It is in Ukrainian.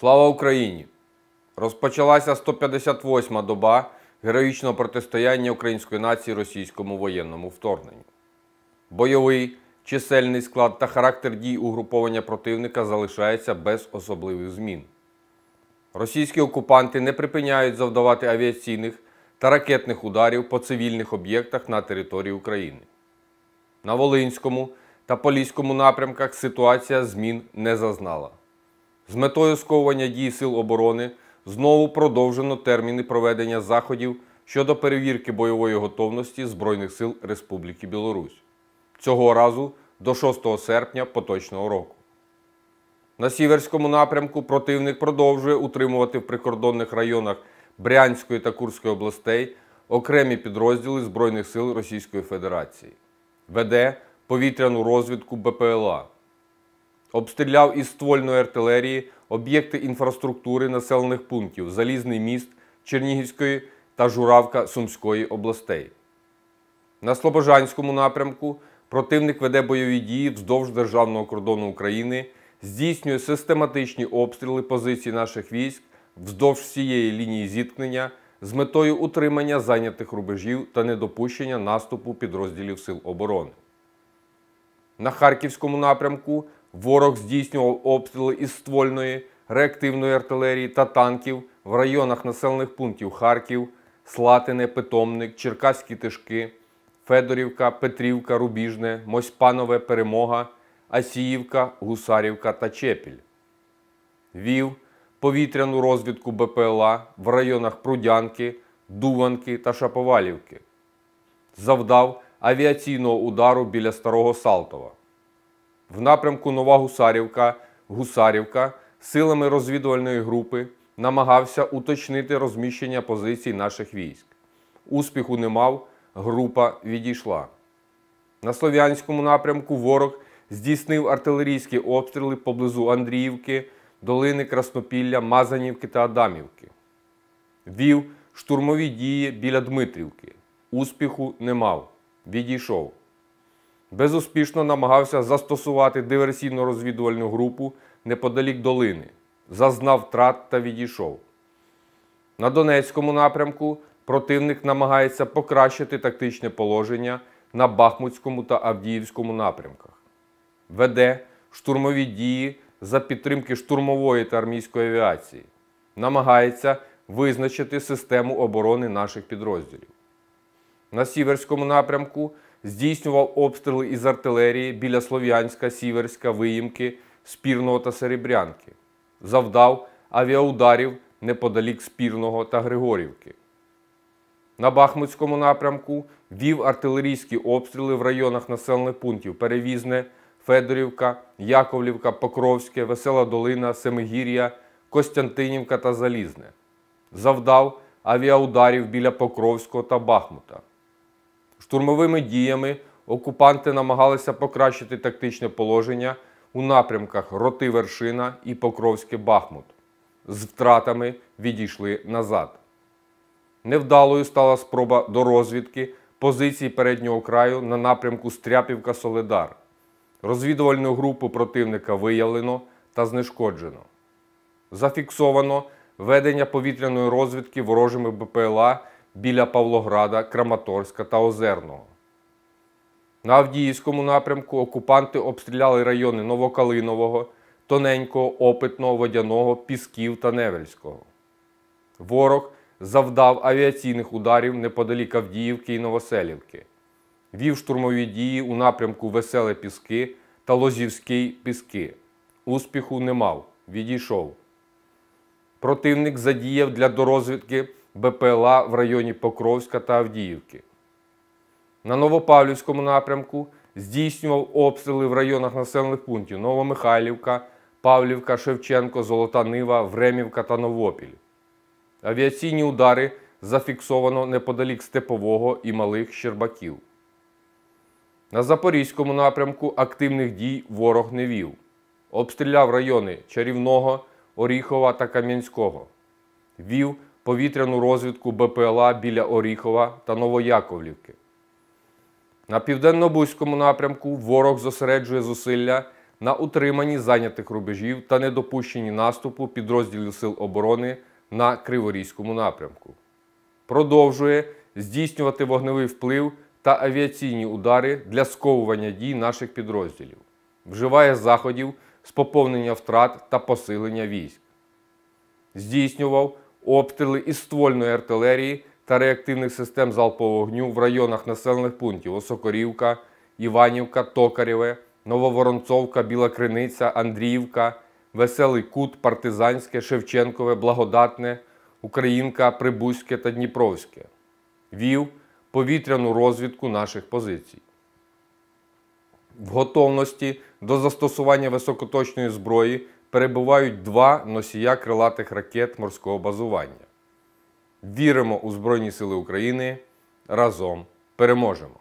Слава Україні! Розпочалася 158-ма доба героїчного протистояння української нації російському воєнному вторгненню. Бойовий, чисельний склад та характер дій угруповання противника залишається без особливих змін. Російські окупанти не припиняють завдавати авіаційних та ракетних ударів по цивільних об'єктах на території України. На Волинському та Поліському напрямках ситуація змін не зазнала. З метою сковування дій сил оборони знову продовжено терміни проведення заходів щодо перевірки бойової готовності Збройних сил Республіки Білорусь. Цього разу до 6 серпня поточного року. На Сіверському напрямку противник продовжує утримувати в прикордонних районах Брянської та Курської областей окремі підрозділи Збройних сил Російської Федерації. Веде повітряну розвідку БПЛА. Обстріляв із ствольної артилерії об'єкти інфраструктури населених пунктів Залізний міст Чернігівської та Журавка Сумської областей. На Слобожанському напрямку противник веде бойові дії вздовж державного кордону України, здійснює систематичні обстріли позицій наших військ вздовж всієї лінії зіткнення з метою утримання зайнятих рубежів та недопущення наступу підрозділів Сил оборони. На Харківському напрямку ворог здійснював обстріли із ствольної, реактивної артилерії та танків в районах населених пунктів Харків, Слатине, Питомник, Черкаські Тишки, Федорівка, Петрівка, Рубіжне, Мосьпанове, Перемога, Асіївка, Гусарівка та Чепіль. Вів повітряну розвідку БПЛА в районах Прудянки, Дуванки та Шаповалівки. Завдав авіаційного удару біля Старого Салтова. В напрямку Нова Гусарівка, Гусарівка силами розвідувальної групи намагався уточнити розміщення позицій наших військ. Успіху не мав, група відійшла. На Слов'янському напрямку ворог здійснив артилерійські обстріли поблизу Андріївки, долини Краснопілля, Мазанівки та Адамівки. Вів штурмові дії біля Дмитрівки. Успіху не мав. Відійшов. Безуспішно намагався застосувати диверсійно-розвідувальну групу неподалік долини. Зазнав втрат та відійшов. На Донецькому напрямку противник намагається покращити тактичне положення на Бахмутському та Авдіївському напрямках. Веде штурмові дії за підтримки штурмової та армійської авіації. Намагається визначити систему оборони наших підрозділів. На Сіверському напрямку здійснював обстріли із артилерії біля Слов'янська, Сіверська, Виїмки, Спірного та Серебрянки. Завдав авіаударів неподалік Спірного та Григорівки. На Бахмутському напрямку вів артилерійські обстріли в районах населених пунктів Перевізне, Федорівка, Яковлівка, Покровське, Весела Долина, Семигір'я, Костянтинівка та Залізне. Завдав авіаударів біля Покровського та Бахмута. Штурмовими діями окупанти намагалися покращити тактичне положення у напрямках Роти Вершина і Покровське Бахмут. З втратами відійшли назад. Невдалою стала спроба до розвідки позицій переднього краю на напрямку Стряпівка Соледар. Розвідувальну групу противника виявлено та знешкоджено. Зафіксовано ведення повітряної розвідки ворожими БПЛА біля Павлограда, Краматорська та Озерного. На Авдіївському напрямку окупанти обстріляли райони Новокалинового, Тоненького, Опитного, Водяного, Пісків та Невельського. Ворог завдав авіаційних ударів неподалік Авдіївки і Новоселівки. Вів штурмові дії у напрямку Веселе Піски та Лозівський Піски. Успіху не мав, відійшов. Противник задіяв для дорозвідки БПЛА в районі Покровська та Авдіївки. На Новопавлівському напрямку здійснював обстріли в районах населених пунктів Новомихайлівка, Павлівка, Шевченко, Золота Нива, Времівка та Новопіль. Авіаційні удари зафіксовано неподалік Степового і Малих Щербаків. На Запорізькому напрямку активних дій ворог не вів. Обстріляв райони Чарівного, Оріхова та Кам'янського. Вів повітряну розвідку БПЛА біля Оріхова та Новояковлівки. На південно-бузькому напрямку ворог зосереджує зусилля на утриманні зайнятих рубежів та недопущенні наступу підрозділів Сил оборони на Криворізькому напрямку. Продовжує здійснювати вогневий вплив та авіаційні удари для сковування дій наших підрозділів. Вживає заходів з поповнення втрат та посилення військ. Здійснював обстріли із ствольної артилерії та реактивних систем залпового вогню в районах населених пунктів Осокорівка, Іванівка, Токарєве, Нововоронцовка, Біла Криниця, Андріївка, Веселий Кут, Партизанське, Шевченкове, Благодатне, Українка, Прибузьке та Дніпровське. Вів повітряну розвідку наших позицій. В готовності до застосування високоточної зброї перебувають два носія крилатих ракет морського базування. Віримо у Збройні Сили України. Разом переможемо!